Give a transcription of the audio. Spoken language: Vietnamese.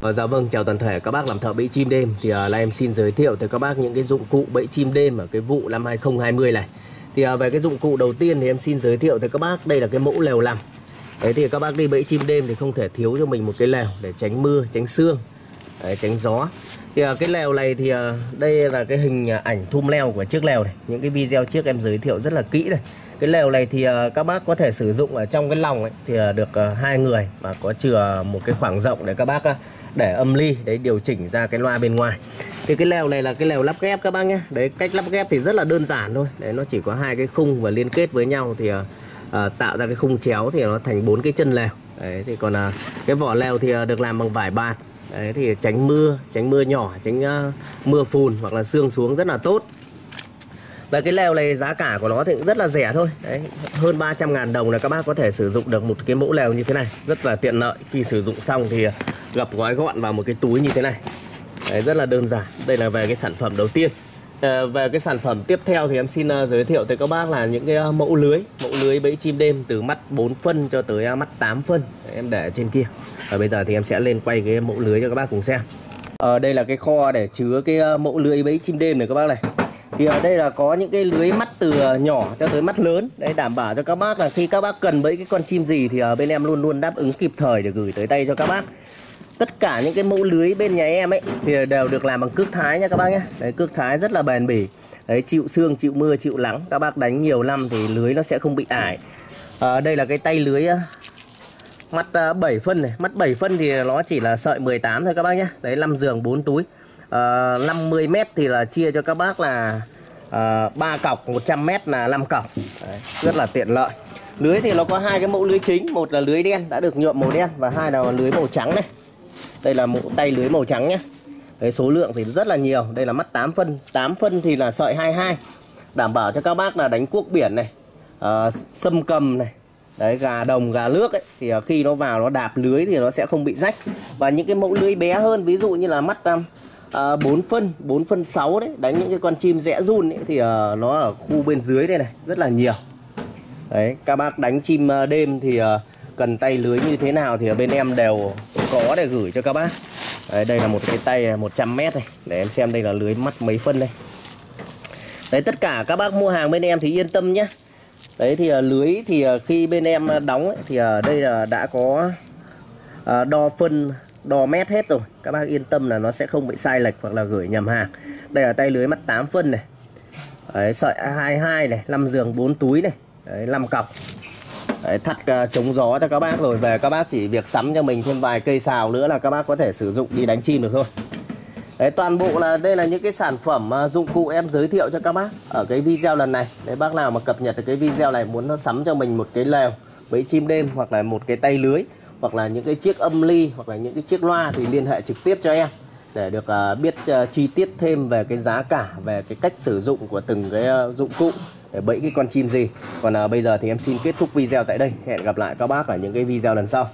Dạ vâng, chào toàn thể các bác làm thợ bẫy chim đêm. Thì uh, là em xin giới thiệu tới các bác những cái dụng cụ bẫy chim đêm ở cái vụ năm 2020 này. Thì uh, về cái dụng cụ đầu tiên thì em xin giới thiệu tới các bác Đây là cái mẫu lều làm. Đấy thì các bác đi bẫy chim đêm thì không thể thiếu cho mình một cái lều để tránh mưa, tránh sương. Đấy, tránh gió. Thì à, cái lèo này thì à, đây là cái hình à, ảnh thum leo của chiếc lèo này. Những cái video trước em giới thiệu rất là kỹ này. Cái lèo này thì các bác có thể sử dụng ở trong cái lòng ấy thì được hai người và có chừa một cái khoảng rộng để các bác để âm ly đấy điều chỉnh ra cái loa bên ngoài. Thì cái lèo này là cái lèo lắp ghép các bác nhé. Đấy cách lắp ghép thì rất là đơn giản thôi. Đấy nó chỉ có hai cái khung và liên kết với nhau thì uh, tạo ra cái khung chéo thì nó thành bốn cái chân lèo đấy thì còn uh, cái vỏ lèo thì uh, được làm bằng vải bạt đấy thì tránh mưa tránh mưa nhỏ tránh uh, mưa phùn hoặc là sương xuống rất là tốt. Và cái lèo này giá cả của nó thì cũng rất là rẻ thôi. Đấy hơn 300 ngàn đồng là các bác có thể sử dụng được một cái mẫu lèo như thế này. Rất là tiện lợi. Khi sử dụng xong thì gập gói gọn vào một cái túi như thế này. Đấy, rất là đơn giản. Đây là về cái sản phẩm đầu tiên à, về cái sản phẩm tiếp theo thì em xin uh, giới thiệu tới các bác là những cái uh, mẫu lưới. Mẫu lưới bẫy chim đêm từ mắt 4 phân cho tới uh, mắt 8 phân. Em để trên kia. Và bây giờ thì em sẽ lên quay cái mẫu lưới cho các bác cùng xem. Ở đây là cái kho để chứa cái mẫu lưới bẫy chim đêm này các bác này. Thì ở đây là có những cái lưới mắt từ nhỏ cho tới mắt lớn. Đấy đảm bảo cho các bác là khi các bác cần bẫy cái con chim gì thì ở bên em luôn luôn đáp ứng kịp thời để gửi tới tay cho các bác tất cả những cái mẫu lưới bên nhà em ấy thì đều được làm bằng cước thái nha các bác nhé. Đấy cước thái rất là bền bỉ. Đấy chịu sương chịu mưa chịu nắng. Các bác đánh nhiều năm thì lưới nó sẽ không bị ải. À, đây là cái tay lưới mắt 7 phân này. Mắt 7 phân thì nó chỉ là sợi 18 thôi các bác nhé. Đấy 5 giường 4 túi. Ờ, à, 50 mét thì là chia cho các bác là ờ, à, 3 cọc 100 mét là 5 cọc. Đấy, rất là tiện lợi. Lưới thì nó có hai cái mẫu lưới chính. Một là lưới đen đã được nhuộm màu đen và hai là lưới màu trắng này đây là mẫu tay lưới màu trắng nhé Đấy, số lượng thì rất là nhiều. Đây là mắt 8 phân. 8 phân thì là sợi 22 đảm bảo cho các bác là đánh cuốc biển này uh, sâm cầm này đấy gà đồng gà nước ấy thì ờ, khi nó vào nó đạp lưới thì nó sẽ không bị rách. Và những cái mẫu lưới bé hơn ví dụ như là mắt uh, 4 ờ, phân 4 phân 6 đấy đánh những cái con chim rẽ run ấy, thì uh, nó ở khu bên dưới đây này rất là nhiều. Đấy các bác đánh chim đêm thì uh, cần tay lưới như thế nào thì ở bên em đều có để gửi cho các bác. Đấy, đây là một cái tay 100 mét này để em xem đây là lưới mắt mấy phân đây. Đấy tất cả các bác mua hàng bên em thì yên tâm nhé. Đấy thì à, lưới thì à, khi bên em đóng ấy, thì ở đây là đã có đo phân đo mét hết rồi. Các bác yên tâm là nó sẽ không bị sai lệch hoặc là gửi nhầm hàng. Đây là tay lưới mắt 8 phân này. Đấy, sợi 22 này 5 giường 4 túi này. Đấy, 5 cọc. Đấy, thắt uh, chống gió cho các bác rồi về các bác chỉ việc sắm cho mình thêm vài cây xào nữa là các bác có thể sử dụng đi đánh chim được thôi. Đấy, toàn bộ là đây là những cái sản phẩm uh, dụng cụ em giới thiệu cho các bác ở cái video lần này. Đấy bác nào mà cập nhật được cái video này muốn nó sắm cho mình một cái lều bẫy chim đêm hoặc là một cái tay lưới hoặc là những cái chiếc âm ly hoặc là những cái chiếc loa thì liên hệ trực tiếp cho em để được uh, biết uh, chi tiết thêm về cái giá cả về cái cách sử dụng của từng cái uh, dụng cụ để bẫy cái con chim gì. Còn à, bây giờ thì em xin kết thúc video tại đây. Hẹn gặp lại các bác ở những cái video lần sau.